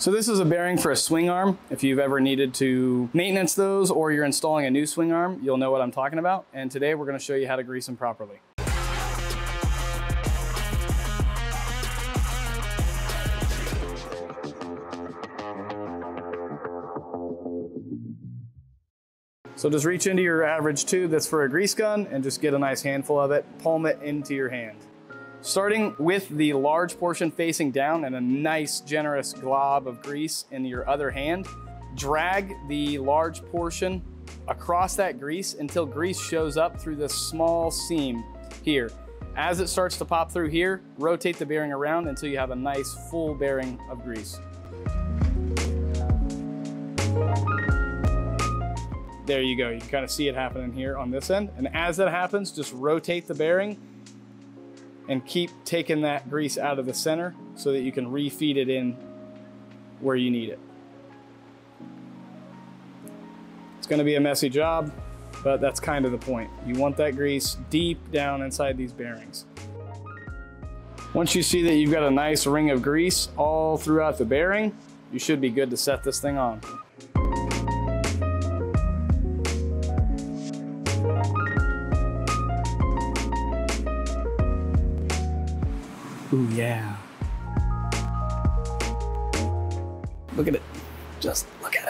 So this is a bearing for a swing arm. If you've ever needed to maintenance those or you're installing a new swing arm, you'll know what I'm talking about. And today we're gonna show you how to grease them properly. So just reach into your average tube that's for a grease gun and just get a nice handful of it, palm it into your hand. Starting with the large portion facing down and a nice generous glob of grease in your other hand, drag the large portion across that grease until grease shows up through this small seam here. As it starts to pop through here, rotate the bearing around until you have a nice full bearing of grease. There you go. You can kind of see it happening here on this end. And as that happens, just rotate the bearing and keep taking that grease out of the center so that you can refeed it in where you need it. It's gonna be a messy job, but that's kind of the point. You want that grease deep down inside these bearings. Once you see that you've got a nice ring of grease all throughout the bearing, you should be good to set this thing on. Ooh, yeah. Look at it. Just look at